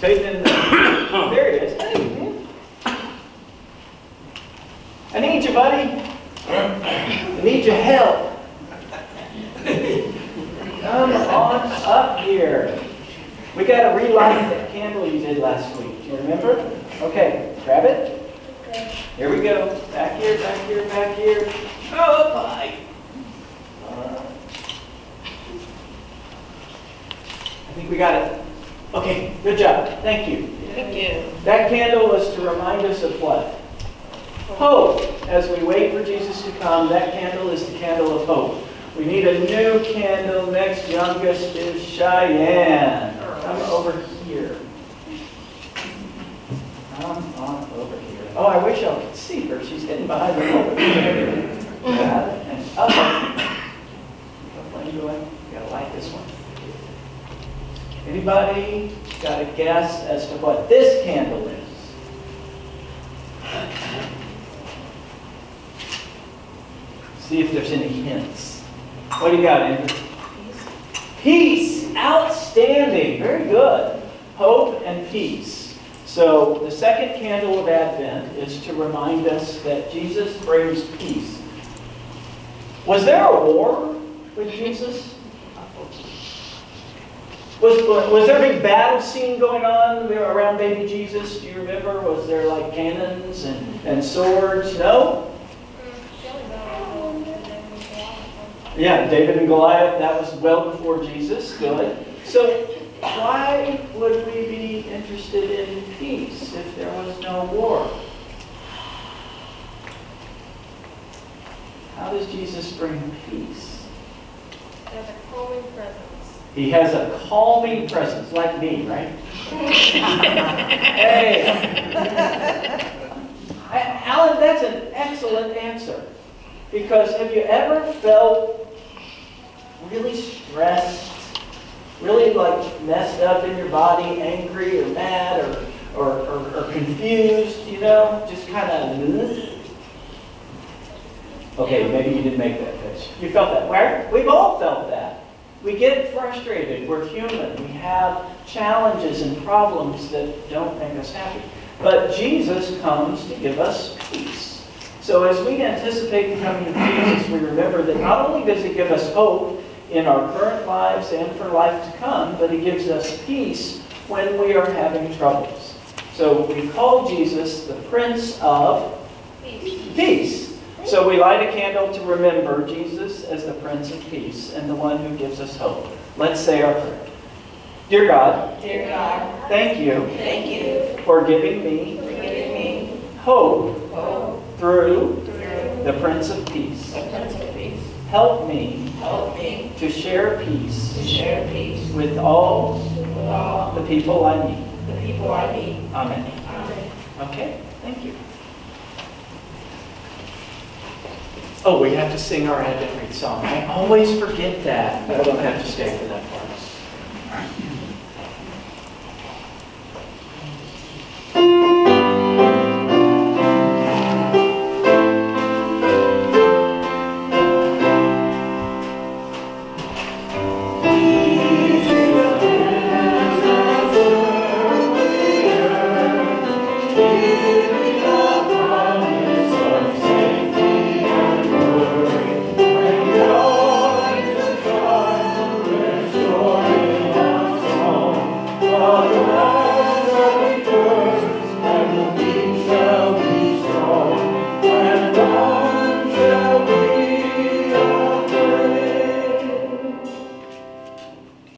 The, there it is. Hey, man. I need you, buddy. I need your help. Come on up here. We got to relight that candle you did last week. Do you remember? Okay, grab it. Here we go. Back here, back here, back here. Oh, bye. Uh, I think we got it. Okay, good job. Thank you. Thank you. That candle was to remind us of what? Hope. As we wait for Jesus to come, that candle is the candle of hope. We need a new candle. Next youngest is Cheyenne. Come over here. Come on over here. Oh, I wish I could see her. She's hidden behind the pulpit. And up. Are you gotta light this one. Anybody got a guess as to what this candle is? See if there's any hints. What do you got, Andrew? Peace. Outstanding. Very good. Hope and peace. So the second candle of Advent is to remind us that Jesus brings peace. Was there a war with Jesus? Was, was there a big battle scene going on around baby Jesus? Do you remember? Was there like cannons and, and swords? No? Yeah, David and Goliath, that was well before Jesus. Good. So why would we be interested in peace if there was no war? How does Jesus bring peace? As a calming presence. He has a calming presence, like me, right? hey! Alan, that's an excellent answer. Because have you ever felt really stressed, really like messed up in your body, angry or mad or, or, or, or confused, you know? Just kind of. Hmm? Okay, maybe you didn't make that pitch. You felt that. Where? We've all felt that. We get frustrated. We're human. We have challenges and problems that don't make us happy. But Jesus comes to give us peace. So as we anticipate the coming of Jesus, we remember that not only does he give us hope in our current lives and for life to come, but he gives us peace when we are having troubles. So we call Jesus the Prince of Peace. Peace. So we light a candle to remember Jesus as the Prince of Peace and the one who gives us hope. Let's say our prayer. Dear God, Dear God, thank you thank you for giving me for giving me hope hope through through the Prince of Peace. the Prince of Peace. Help me Help me to share peace to share peace with all with all the people I meet. the people I meet. Amen. Amen. Okay, thank you. Oh, we have to sing our Advent Wreath song. I always forget that. I don't have to stay for that part. Thank